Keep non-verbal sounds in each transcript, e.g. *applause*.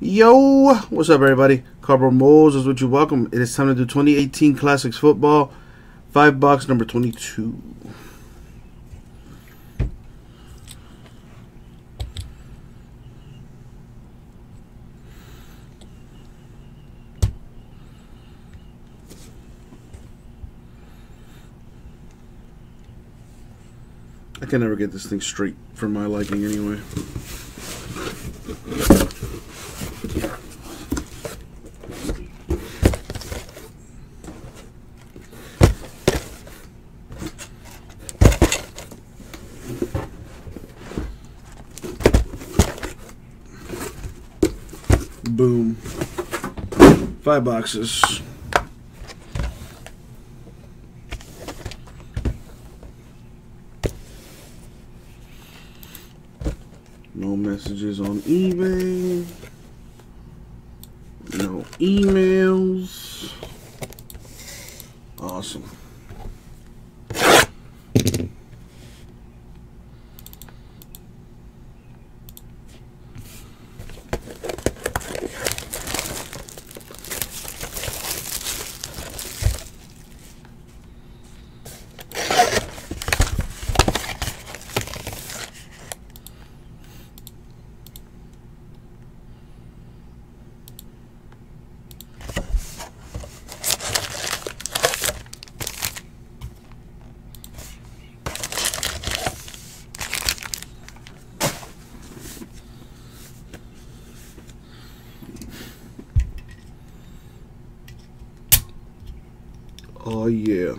Yo, what's up, everybody? Moles is what you welcome. It is time to do 2018 Classics Football, five box number 22. I can never get this thing straight for my liking anyway. Boom. Boxes. No messages on eBay. No emails. Awesome. Oh yeah.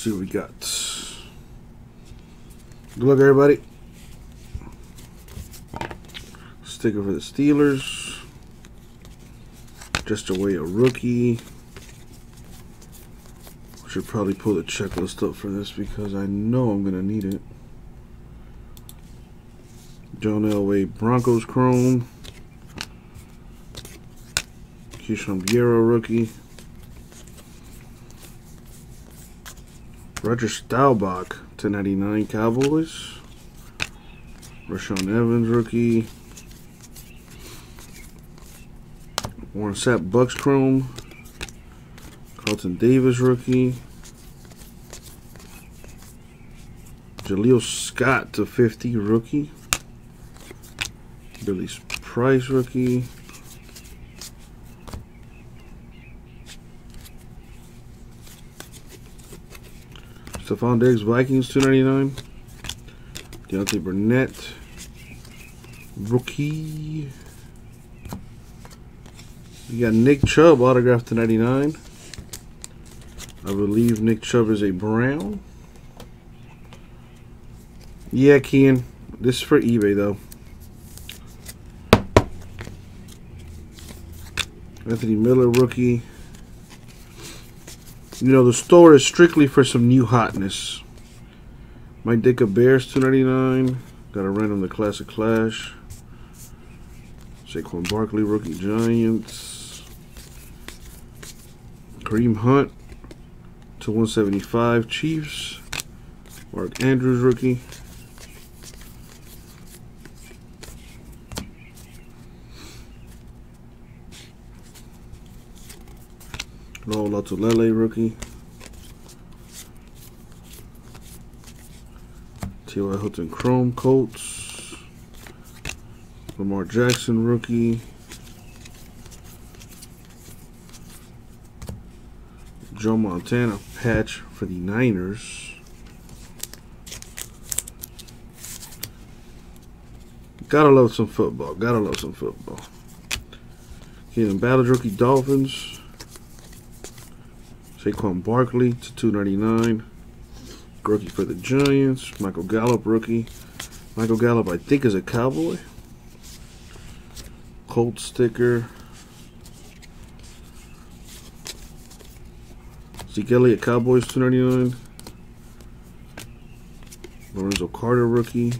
See what we got. Good luck, everybody. Sticker for the Steelers. Just away a rookie. Should probably pull the checklist up for this because I know I'm going to need it. John Elway Broncos Chrome. Keyshawn Vieira rookie. Roger Staubach to 99 Cowboys. Rashaan Evans rookie. Warren Sapp Bucks Chrome. Carlton Davis rookie. Jaleel Scott to 50 rookie. Billy Price rookie. Stefon Diggs, Vikings, 299. Deontay Burnett, rookie. You got Nick Chubb, autographed to 99. I believe Nick Chubb is a Brown. Yeah, Kian. This is for eBay, though. Anthony Miller, rookie. You know, the store is strictly for some new hotness. Mike of Bears, 299. Got a random the Classic Clash. Saquon Barkley, rookie Giants. Kareem Hunt to 175 Chiefs. Mark Andrews, rookie. No Lotulele rookie. T.Y. Hilton Chrome Colts. Lamar Jackson rookie. Joe Montana patch for the Niners. Gotta love some football. Gotta love some football. Kalen Ballage rookie Dolphins. Saquon Barkley to 299. Rookie for the Giants. Michael Gallup rookie. Michael Gallup, I think, is a Cowboy. Colt sticker. Zeke Elliott Cowboys 299. Lorenzo Carter rookie.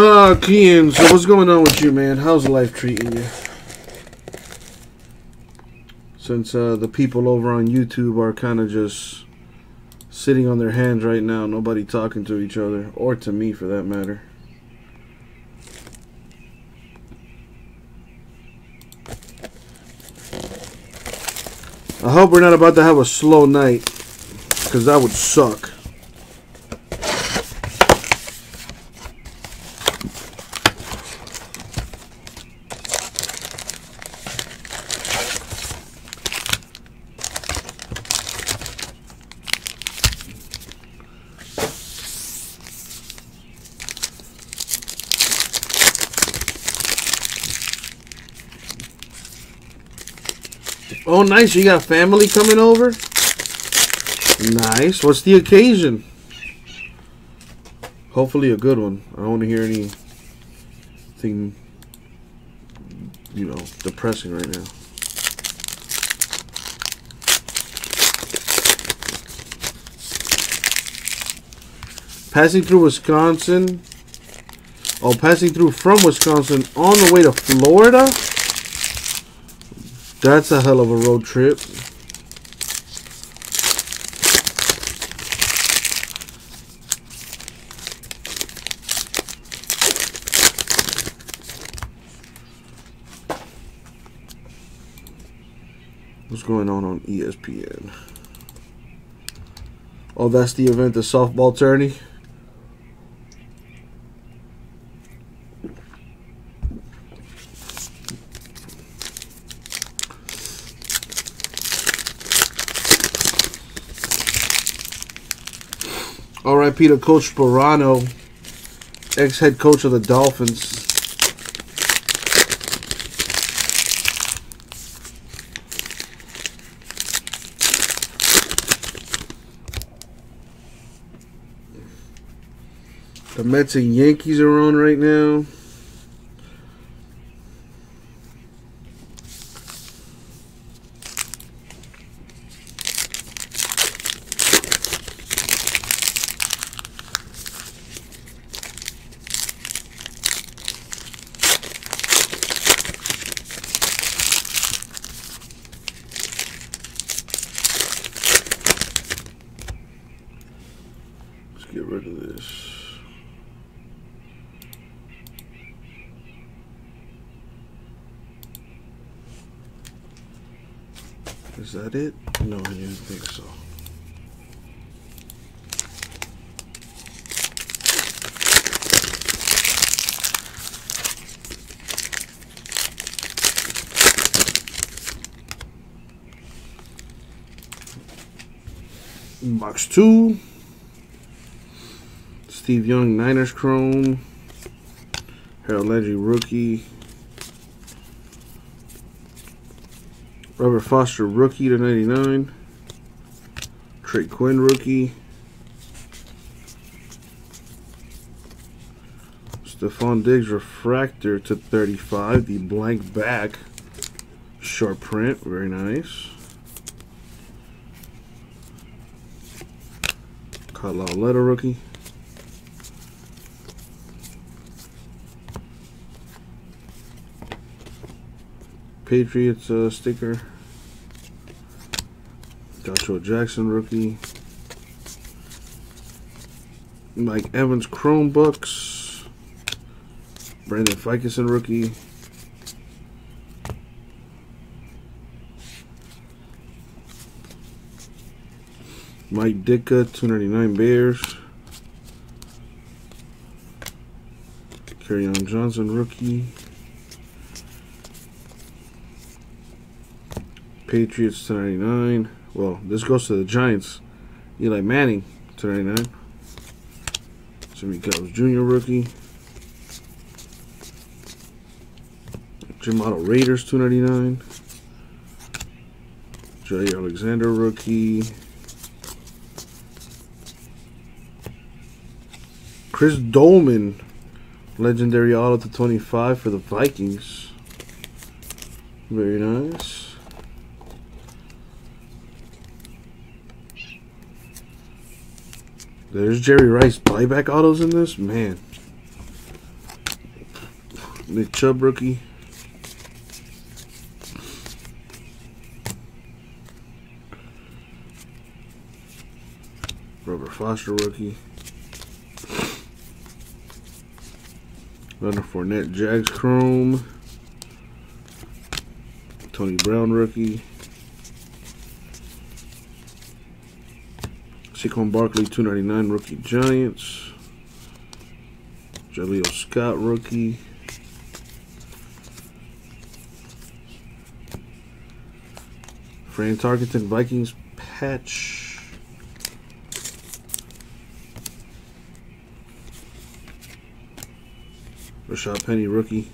Ah, Kian, so what's going on with you, man? How's life treating you? Since uh, the people over on YouTube are kind of just sitting on their hands right now, nobody talking to each other, or to me for that matter. I hope we're not about to have a slow night, because that would suck. Oh, nice. You got family coming over? Nice. What's the occasion? Hopefully a good one. I don't want to hear anything, you know, depressing right now. Passing through Wisconsin. Oh, passing through from Wisconsin on the way to Florida? That's a hell of a road trip. What's going on on ESPN? Oh, that's the event, the softball tourney. RIP to Coach Sparano, ex head coach of the Dolphins. The Mets and Yankees are on right now. Two. Steve Young, Niners Chrome. Harold Landry, rookie. Robert Foster, rookie to 99. Trey Quinn, rookie. Stefon Diggs, refractor to 35. The blank back. Short print, very nice. Kyle Lauletta rookie. Patriots uh, sticker. Joshua Jackson rookie. Mike Evans Chromebooks. Brandon Ficusson rookie. Mike Ditka, 299 Bears. Kerryon Johnson, rookie. Patriots, 299. Well, this goes to the Giants. Eli Manning, 299. Jimmy Cubs Jr. rookie. Jim Otto Raiders, 299. Jaire Alexander rookie. Chris Doleman, legendary auto to 25 for the Vikings. Very nice. There's Jerry Rice buyback autos in this? Man. Nick Chubb rookie. Robert Foster rookie. Leonard Fournette, Jags Chrome. Tony Brown rookie. Saquon Barkley, 299 rookie Giants. Jaleel Scott rookie. Fran Tarkenton Vikings patch. Rashad Penny, rookie.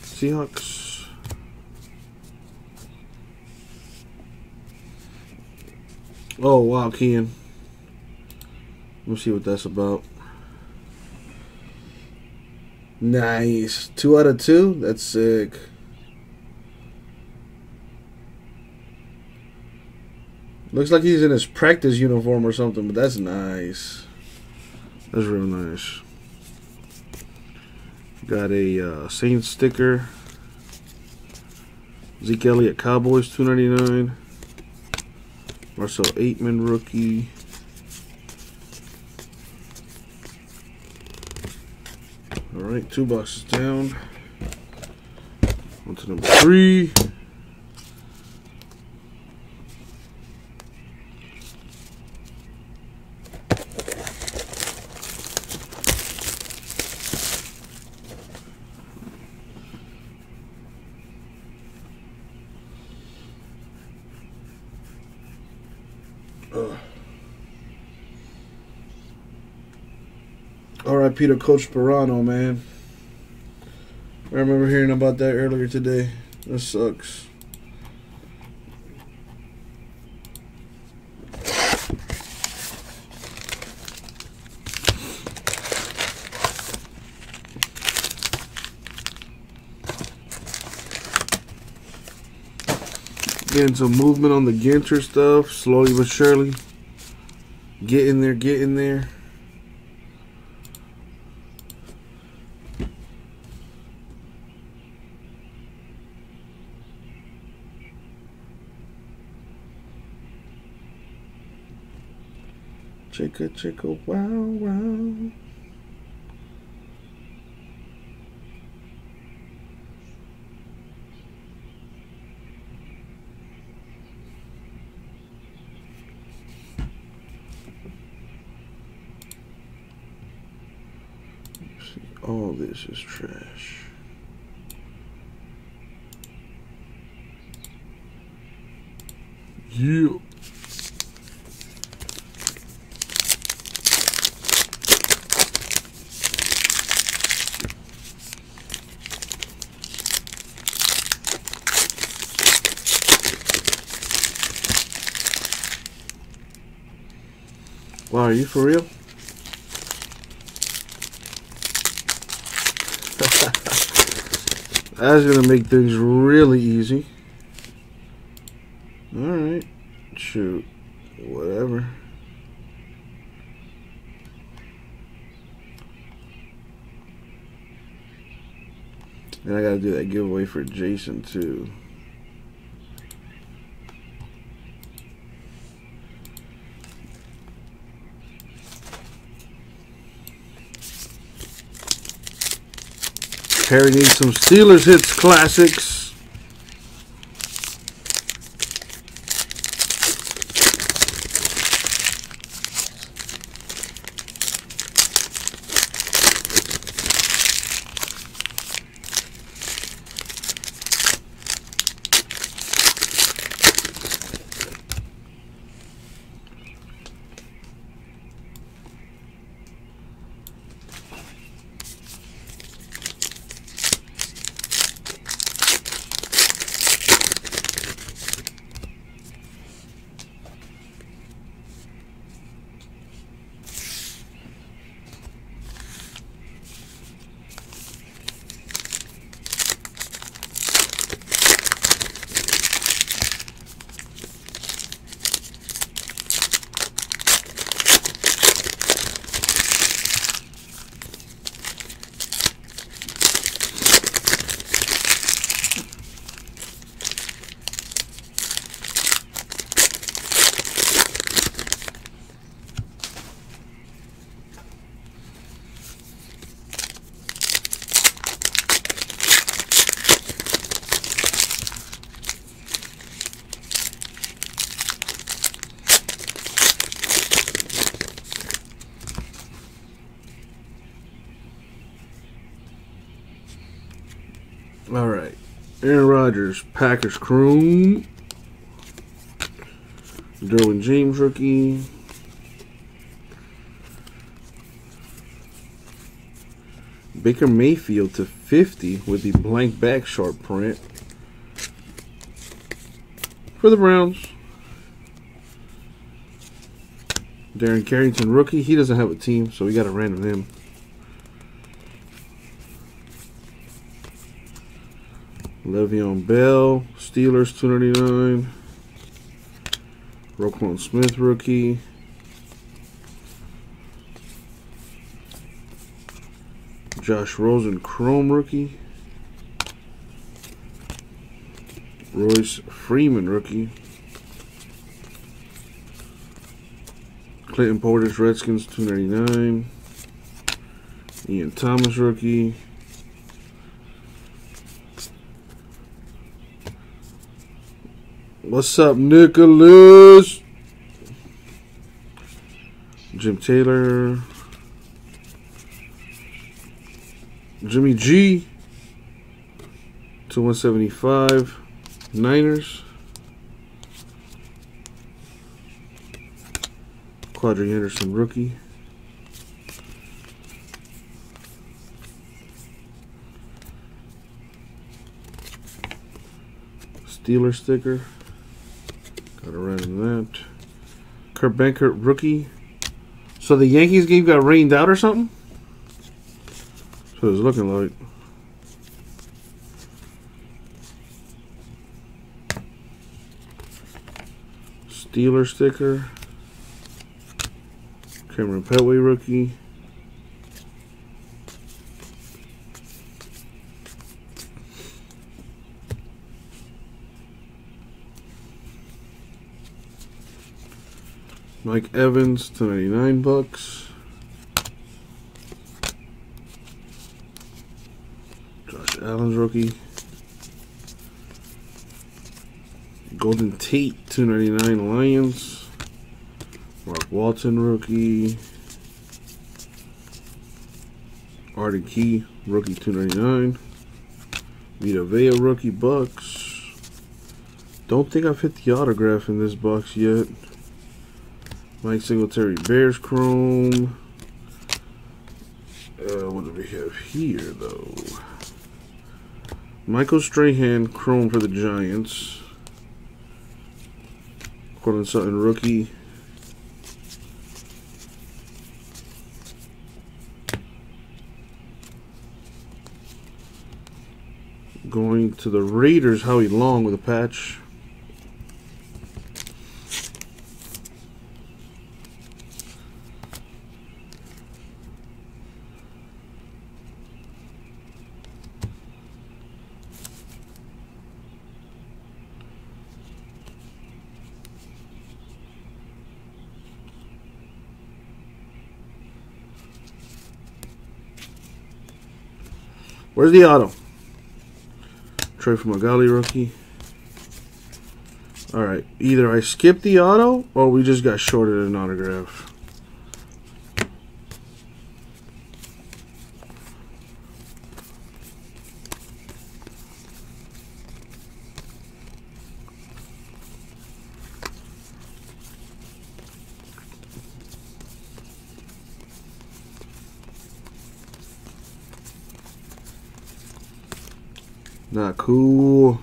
Seahawks. Oh, wow, Kian. We'll see what that's about. Nice. Two out of two? That's sick. Looks like he's in his practice uniform or something, but that's nice. That's real nice. Got a uh, Saints sticker. Zeke Elliott Cowboys 299. Marcell Ateman rookie. All right, two boxes down. On to number three. To Coach Sparano, man. I remember hearing about that earlier today. That sucks. Getting some movement on the Ginter stuff, slowly but surely. Getting there, getting there. Chicka chicka wow wow. All this is trash. Yeah. Wow, are you for real? *laughs* That's gonna make things really easy. Alright. Shoot. Whatever. And I gotta do that giveaway for Jason too. Needs some Steelers hits classics. All right. Aaron Rodgers, Packers Chrome. Derwin James rookie. Baker Mayfield to 50 with the blank back sharp print. For the Browns. Darren Carrington rookie. He doesn't have a team, so we got to random him. Le'Veon Bell, Steelers 299. Roquan Smith rookie. Josh Rosen Chrome rookie. Royce Freeman rookie. Clinton Portis Redskins 299. Ian Thomas rookie. What's up, Nicholas? Jim Taylor. Jimmy G. To 175. Niners. Quadree Henderson rookie. Steeler sticker. Gotta random that. Kurt Benkert rookie. So the Yankees game got rained out or something? That's what it's looking like. Steeler sticker. Kamryn Pettway rookie. Mike Evans to 99 bucks. Josh Allen's rookie. Golden Tate 299 Lions. Mark Walton rookie. Arden Key rookie 299. Vita Vea rookie Bucks. Don't think I've hit the autograph in this box yet. Mike Singletary Bears Chrome. Uh, what do we have here, though? Michael Strahan Chrome for the Giants. Courtland Sutton Rookie. Going to the Raiders, Howie Long with a patch. Where's the auto? Troy Fumagalli rookie. Alright, either I skipped the auto or we just got shorted an autograph. Not cool.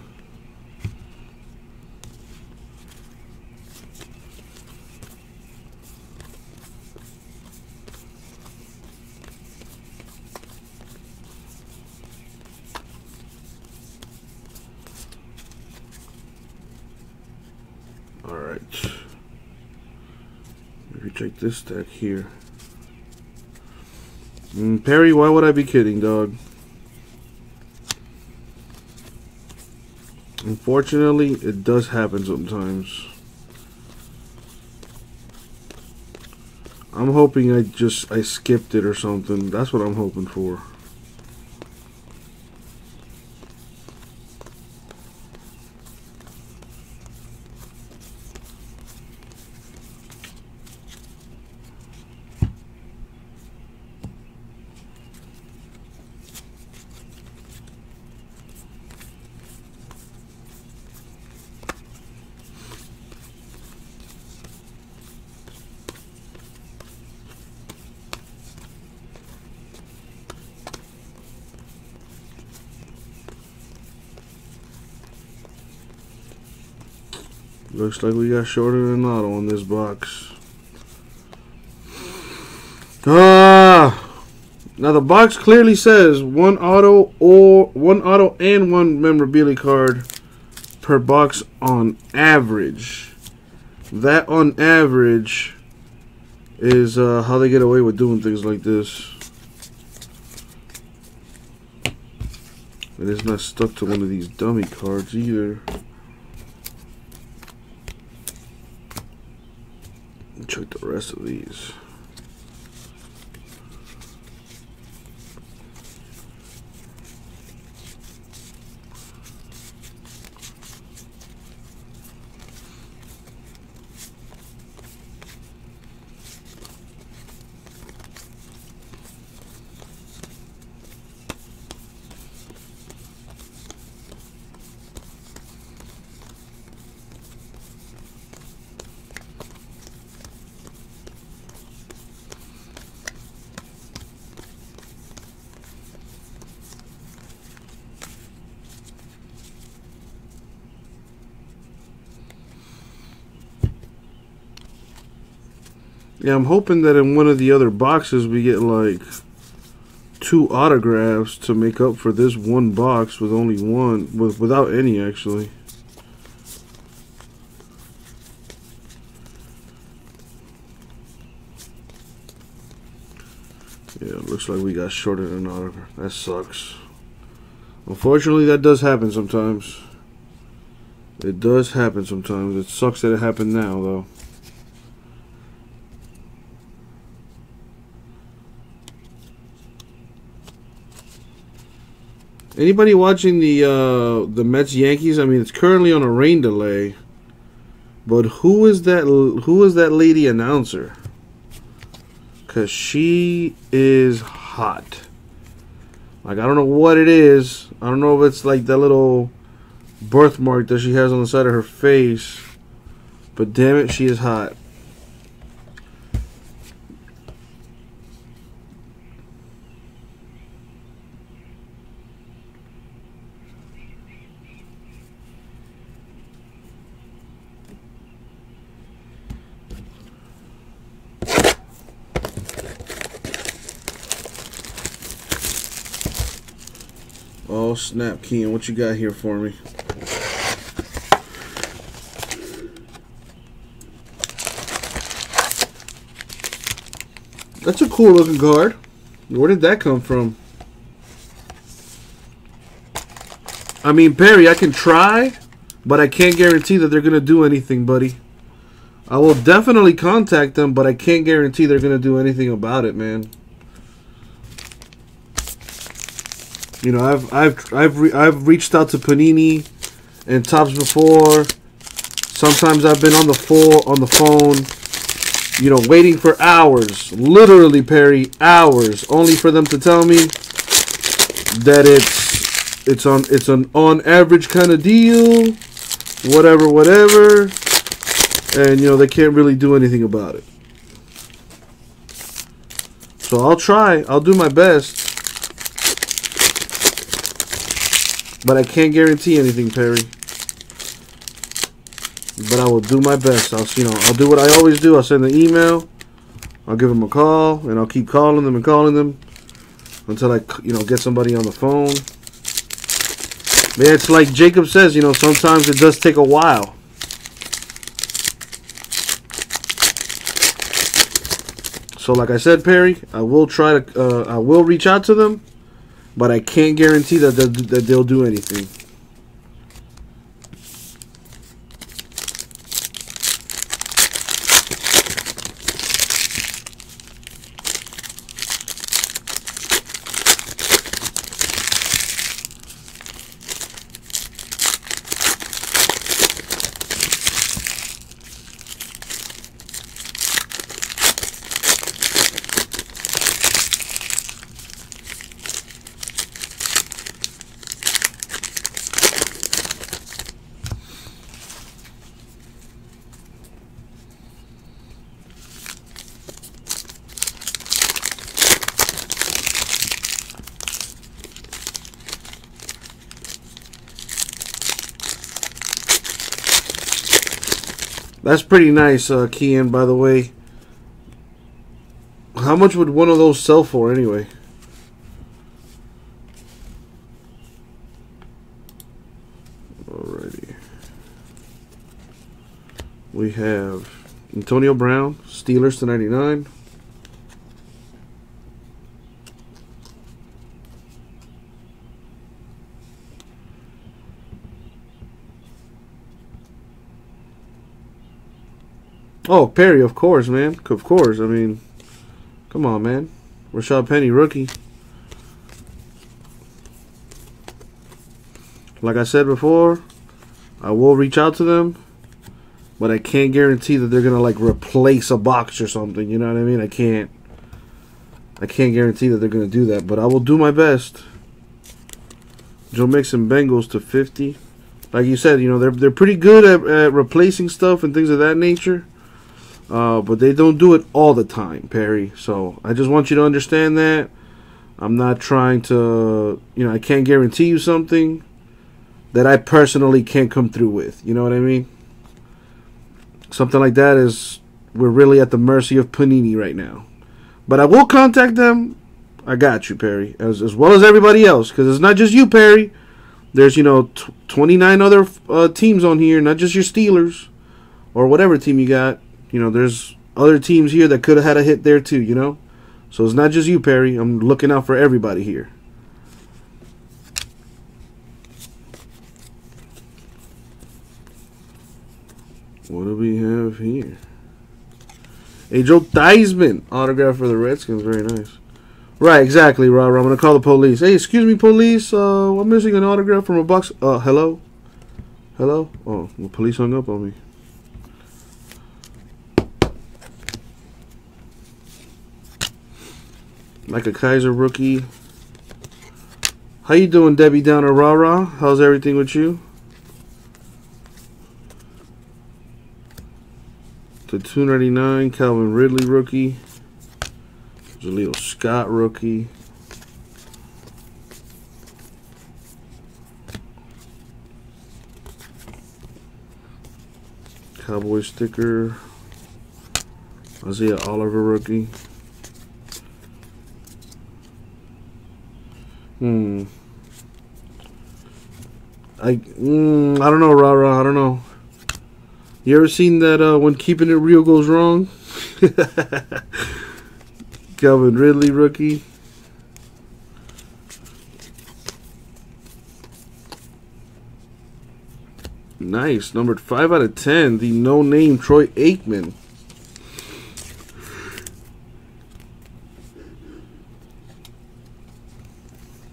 All right. Maybe check this stack here. Mm, Perry, why would I be kidding, dog? Unfortunately, it does happen sometimes. I'm hoping I just I skipped it or something. That's what I'm hoping for. Looks like we got shorter than auto on this box. Ah! Now the box clearly says one auto or one auto and one memorabilia card per box on average. That on average is uh, how they get away with doing things like this. It is not stuck to one of these dummy cards either. check the rest of these. Yeah, I'm hoping that in one of the other boxes we get like two autographs to make up for this one box with only one, with without any actually. Yeah, looks like we got shorted an autograph. That sucks. Unfortunately, that does happen sometimes. It does happen sometimes. It sucks that it happened now, though. Anybody watching the uh, the Mets Yankees? I mean, it's currently on a rain delay. But who is that? Who is that lady announcer? Cause she is hot. Like I don't know what it is. I don't know if it's like that little birthmark that she has on the side of her face. But damn it, she is hot. Oh snap, Kean, what you got here for me? That's a cool looking card. Where did that come from? I mean, Perry, I can try, but I can't guarantee that they're going to do anything, buddy. I will definitely contact them, but I can't guarantee they're going to do anything about it, man. You know, I've I've I've re I've reached out to Panini and Topps before. Sometimes I've been on the full on the phone, you know, waiting for hours, literally Perry, hours, only for them to tell me that it's it's on it's an on average kind of deal, whatever, whatever, and you know they can't really do anything about it. So I'll try. I'll do my best. But I can't guarantee anything, Perry. But I will do my best. I'll, you know, I'll do what I always do. I'll send an email. I'll give them a call, and I'll keep calling them and calling them until I, you know, get somebody on the phone. Yeah, it's like Jacob says, you know, sometimes it does take a while. So, like I said, Perry, I will try to, uh, I will reach out to them but I can't guarantee that they'll, that they'll do anything. That's pretty nice, uh, Kian, by the way. How much would one of those sell for anyway? Alrighty. We have Antonio Brown, Steelers to 99. Oh, Perry, of course, man. Of course. I mean, come on, man. Rashad Penny, rookie. Like I said before, I will reach out to them, but I can't guarantee that they're gonna like replace a box or something. You know what I mean? I can't. I can't guarantee that they're gonna do that, but I will do my best. Joe Mixon Bengals to 50. Like you said, you know they're they're pretty good at, at replacing stuff and things of that nature. Uh, but they don't do it all the time, Perry. So I just want you to understand that. I'm not trying to, you know, I can't guarantee you something that I personally can't come through with. You know what I mean? Something like that is, we're really at the mercy of Panini right now. But I will contact them. I got you, Perry, as, as well as everybody else, because it's not just you, Perry. There's, you know, 29 other uh, teams on here, not just your Steelers or whatever team you got. You know, there's other teams here that could have had a hit there too, you know? So it's not just you, Perry. I'm looking out for everybody here. What do we have here? A Joe Theismann autograph for the Redskins. Very nice. Right, exactly, Rob. I'm gonna call the police. Hey, excuse me, police. Uh, I'm missing an autograph from a box. Uh, hello, hello. Oh, the police hung up on me. A Kaiser rookie. How you doing, Debbie Downer Rah? How's everything with you? To 299, Calvin Ridley rookie. Jaleel Scott rookie. Cowboy sticker. Isaiah Oliver rookie. Hmm. I mm, I don't know, rah rah. I don't know. You ever seen that uh, when keeping it real goes wrong? *laughs* Calvin Ridley rookie. Nice. Numbered 5 out of 10. The no name Troy Aikman.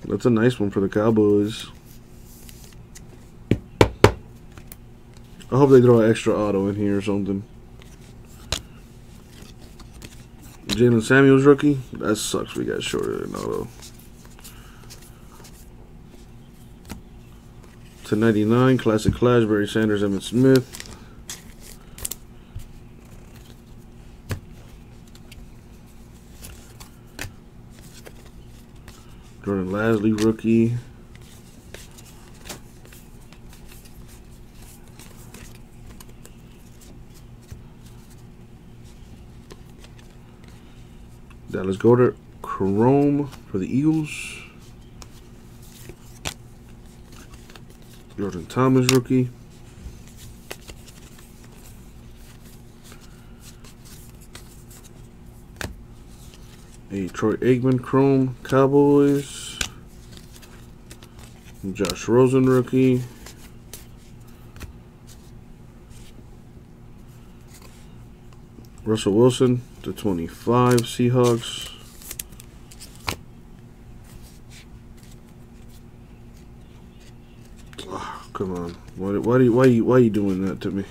That's a nice one for the Cowboys. I hope they throw an extra auto in here or something. Jaylen Samuels rookie. That sucks. We got shorter than auto. To 99, Classic Clash, Barry Sanders, Emmitt Smith. Jordan Lasley rookie. Dallas Goedert Chrome for the Eagles. Jordan Thomas rookie. A Troy Aikman Chrome Cowboys. Josh Rosen rookie. Russell Wilson to 25 Seahawks. Oh, come on. Why, why, do you, why, why are you doing that to me?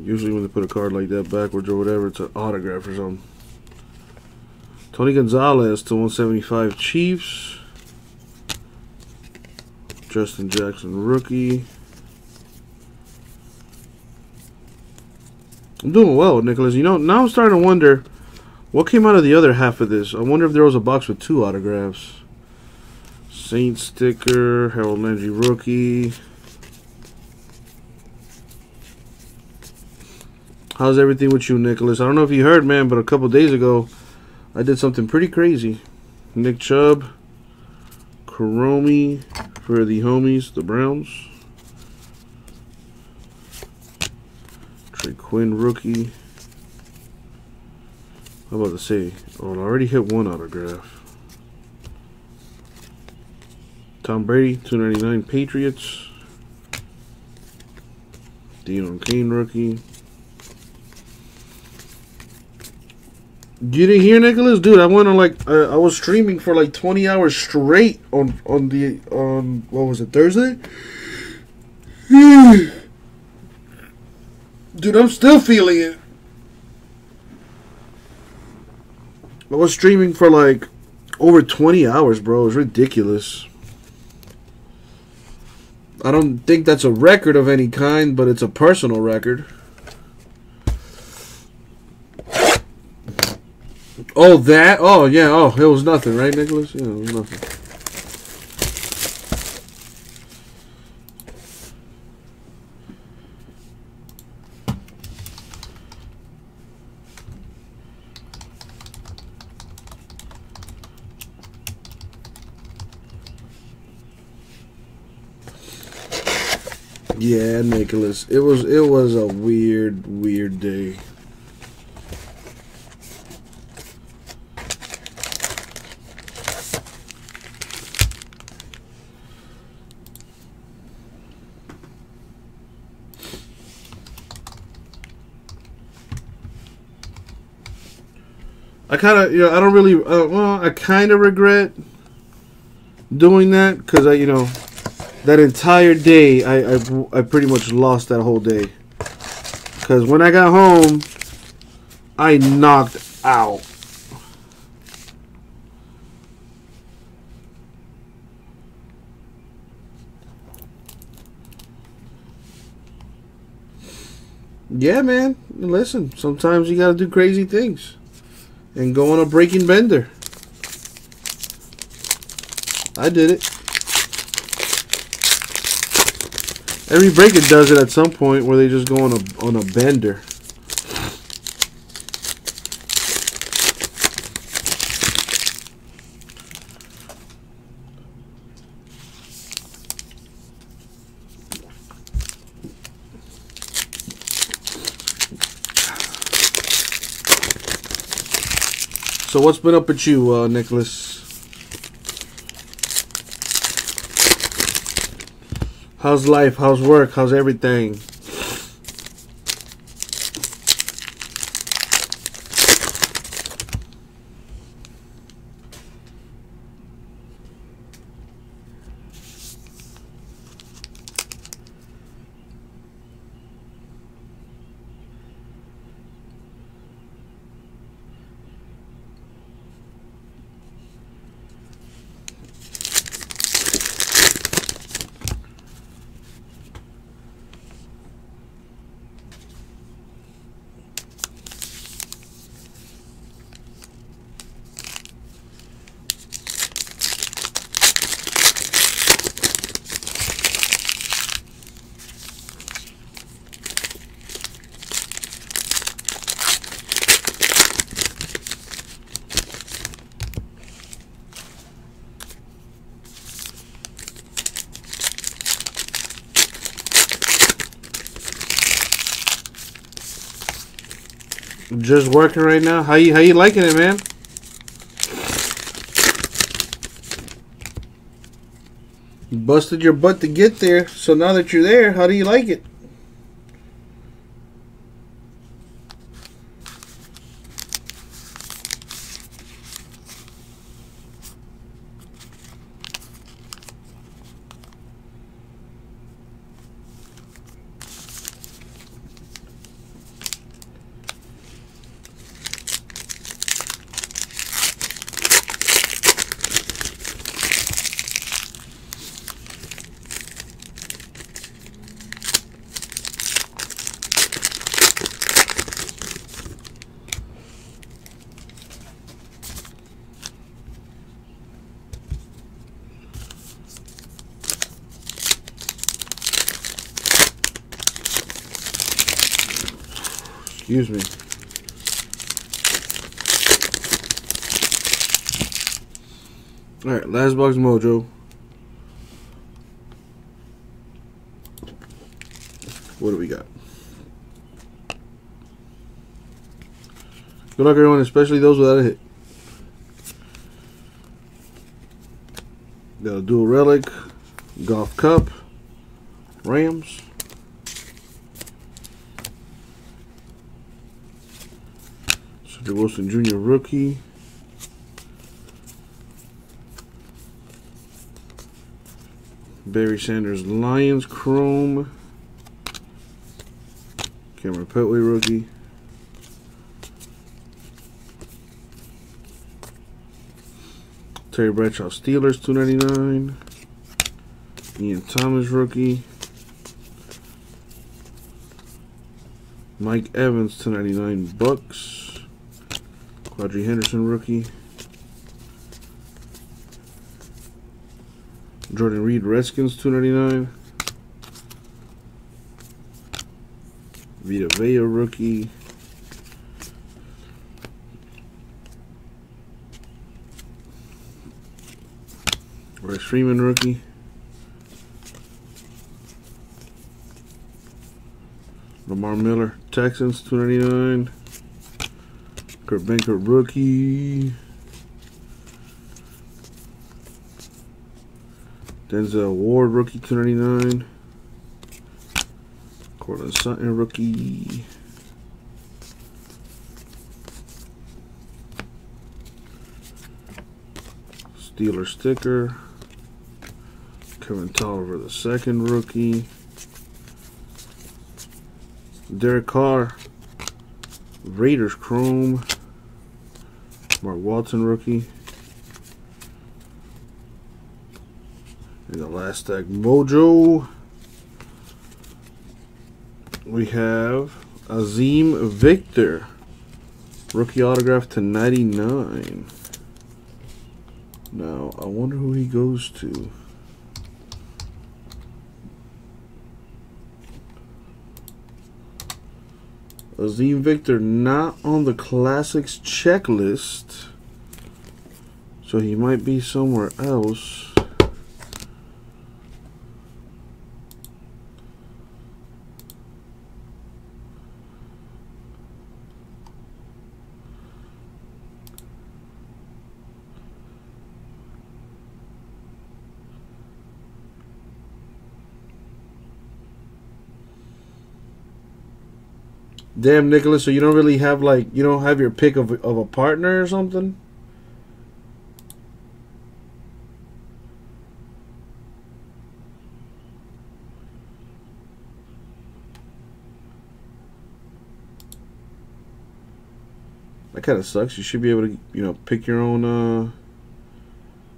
Usually when they put a card like that backwards or whatever, it's an autograph or something. Tony Gonzalez to 175 Chiefs. Justin Jackson rookie. I'm doing well, Nicholas. You know, now I'm starting to wonder what came out of the other half of this. I wonder if there was a box with two autographs. Saint sticker, Harold Landry rookie. How's everything with you, Nicholas? I don't know if you heard, man, but a couple days ago, I did something pretty crazy. Nick Chubb, Karomi for the homies, the Browns. Trey Quinn rookie. How about to say? Oh, I already hit one autograph. Tom Brady, 299 Patriots. Deon Cain rookie. You didn't hear Nicholas, dude? I went on like uh, I was streaming for like 20 hours straight on on the on what was it Thursday? *sighs* Dude, I'm still feeling it. I was streaming for like over 20 hours, bro. It's ridiculous. I don't think that's a record of any kind, but it's a personal record. Oh, that? Oh, yeah. Oh, it was nothing, right, Nicholas? Yeah, it was nothing. Yeah, Nicholas. It was it was a weird, weird day. Kind of, you know, I don't really, uh, well, I kind of regret doing that because I, you know, that entire day, I, I, I pretty much lost that whole day. Because when I got home, I knocked out. Yeah, man. Listen, sometimes you gotta do crazy things. And go on a breaking bender. I did it. Every breaker does it at some point where they just go on a on a bender. What's been up with you, uh, Nicholas? How's life? How's work? How's everything? Just working right now. How you how you liking it, man? busted your butt to get there. So now that you're there, how do you like it? Excuse me. Alright, last box mojo. What do we got? Good luck, everyone, especially those without a hit. Got a dual relic, golf cup, Rams. Cedric Wilson Jr. rookie. Barry Sanders Lions Chrome. Kamryn Pettway rookie. Terry Bradshaw Steelers 299. Ian Thomas rookie. Mike Evans 299 Bucks. Quadree Henderson rookie. Jordan Reed Redskins 299. Vita Vea rookie. Royce Freeman rookie. Lamar Miller Texans 299. Kurt Benkert rookie. Denzel Ward rookie 299. Courtland Sutton rookie. Steeler sticker. Kevin Toliver, the second rookie. Derek Carr, Raiders Chrome. Mark Walton rookie. And the last stack Mojo. We have Azeem Victor. Rookie autograph to 99. Now, I wonder who he goes to. Azeem Victor not on the classics checklist. So he might be somewhere else. Damn, Nicholas. So you don't really have like you don't have your pick of of a partner or something. That kind of sucks. You should be able to, you know, pick your own, uh,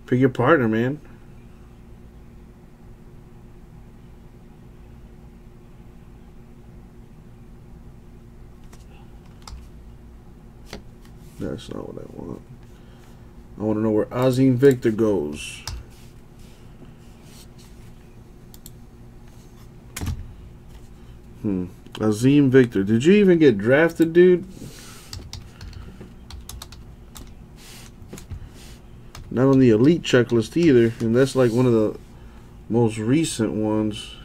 pick your partner, man. That's not what I want. I want to know where Azeem Victor goes. Hmm. Azeem Victor. Did you even get drafted, dude? Not on the elite checklist either. And that's like one of the most recent ones.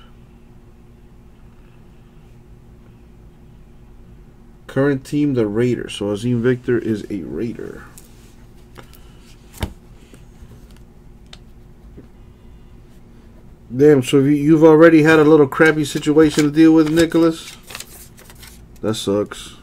Current team, the Raiders. So Azeem Victor is a Raider. Damn, so you've already had a little crappy situation to deal with, Nicholas? That sucks.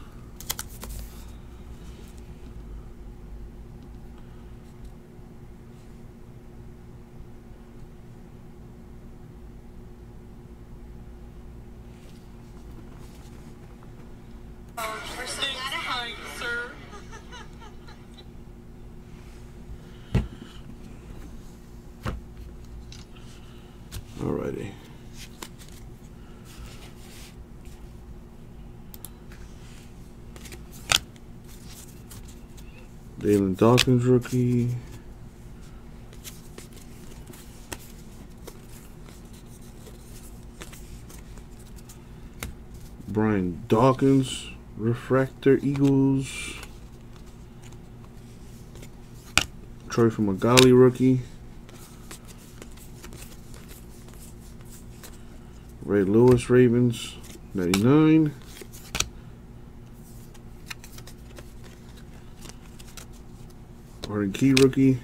Dawkins rookie. Brian Dawkins, Refractor Eagles. Troy Fumagalli rookie. Ray Lewis Ravens, 99. Arden Key rookie.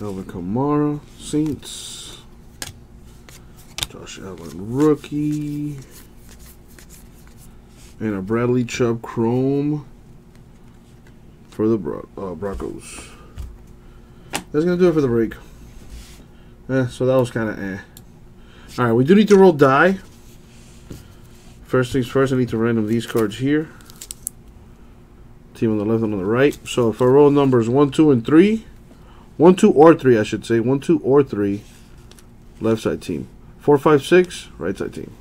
Alvin Kamara, Saints. Josh Allen rookie. And a Bradley Chubb Chrome for the Bro uh, Broncos. That's going to do it for the break. Eh, so that was kind of eh. Alright, we do need to roll die. First things first, I need to random these cards here. Team on the left and on the right. So if I roll numbers 1, 2, and 3. 1, 2, or 3, I should say. 1, 2, or 3. Left side team. 4, 5, 6. Right side team.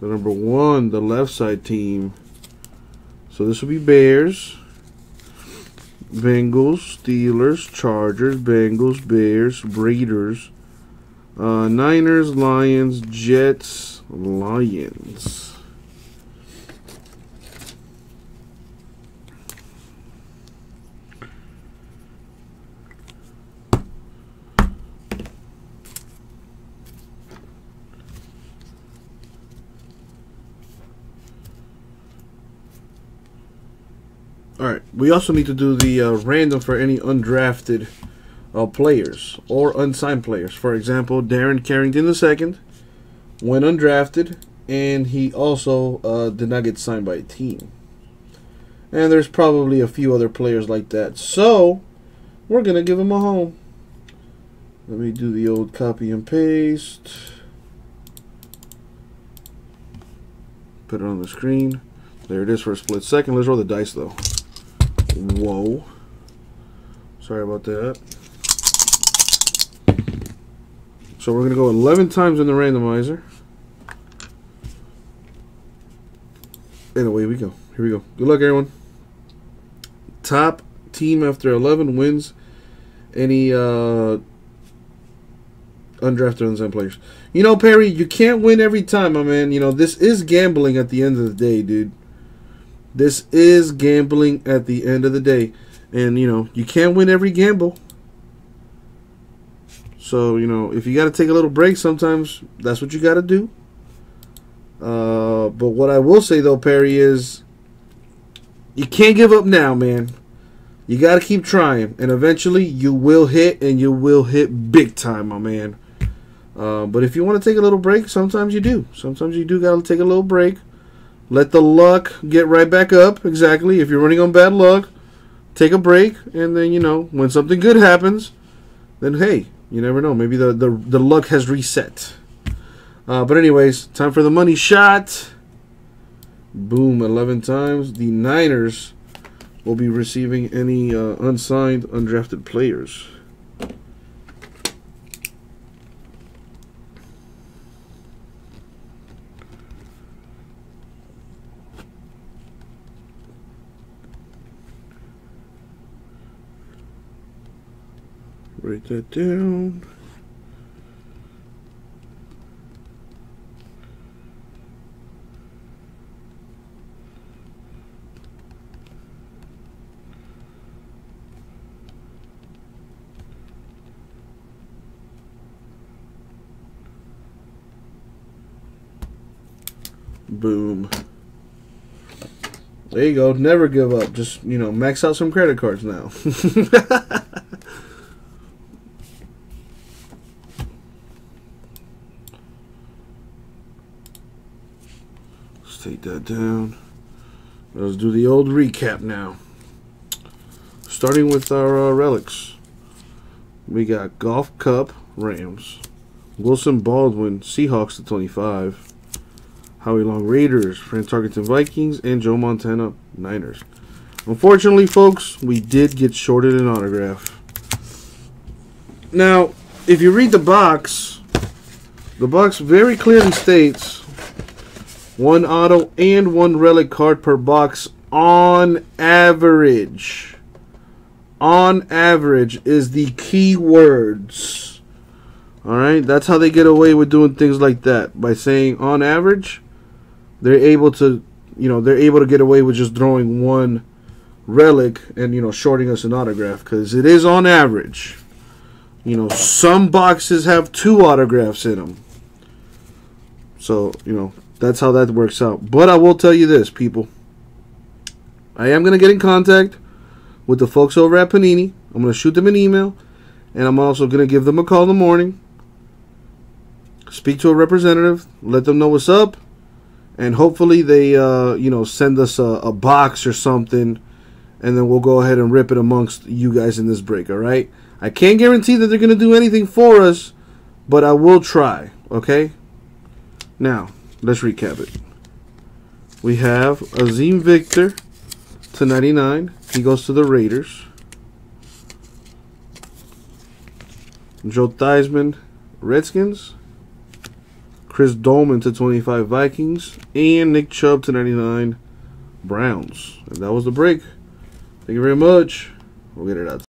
The number one, the left side team. So this will be Bears, Bengals, Steelers, Chargers, Bengals, Bears, Breeders, uh, Niners, Lions, Jets, Lions. All right. We also need to do the uh, random for any undrafted uh, players or unsigned players. For example, Darren Carrington II went undrafted, and he also uh, did not get signed by a team. And there's probably a few other players like that. So, we're going to give him a home. Let me do the old copy and paste. Put it on the screen. There it is for a split second. Let's roll the dice, though. Whoa. Sorry about that. So we're going to go 11 times in the randomizer. And away we go. Here we go. Good luck, everyone. Top team after 11 wins any uh, undrafted unsigned players. You know, Perry, you can't win every time, my man. You know, this is gambling at the end of the day, dude. This is gambling at the end of the day. And, you know, you can't win every gamble. So, you know, if you got to take a little break sometimes, that's what you got to do. Uh, but what I will say, though, Perry, is you can't give up now, man. You got to keep trying. And eventually you will hit, and you will hit big time, my man. Uh, but if you want to take a little break, sometimes you do. Sometimes you do got to take a little break. Let the luck get right back up. Exactly. If you're running on bad luck, take a break, and then you know when something good happens, then hey, you never know. Maybe the the, the luck has reset. Uh, but anyways, time for the money shot. Boom, 11 times. The Niners will be receiving any uh, unsigned, undrafted players. Write that down. Boom. There you go. Never give up. Just, you know, max out some credit cards now. *laughs* take that down. Let's do the old recap now. Starting with our uh, relics. We got Golf Cup Rams. Wilson Baldwin, Seahawks to 25. Howie Long, Raiders. Fran Tarkenton, Vikings. And Joe Montana, Niners. Unfortunately, folks, we did get shorted an autograph. Now, if you read the box, the box very clearly states one auto and one relic card per box on average. On average is the key words. Alright, that's how they get away with doing things like that. By saying on average, they're able to, you know, they're able to get away with just throwing one relic and, you know, shorting us an autograph. Because it is on average. You know, some boxes have two autographs in them. So, you know, that's how that works out. But I will tell you this, people. I am going to get in contact with the folks over at Panini. I'm going to shoot them an email. And I'm also going to give them a call in the morning. Speak to a representative. Let them know what's up. And hopefully they, uh, you know, send us a, a box or something. And then we'll go ahead and rip it amongst you guys in this break, all right? I can't guarantee that they're going to do anything for us. But I will try, okay? Now, let's recap it. We have Azeem Victor to 99. He goes to the Raiders. Joe Theismann, Redskins. Chris Doleman to 25 Vikings. And Nick Chubb to 99 Browns. And that was the break. Thank you very much. We'll get it out.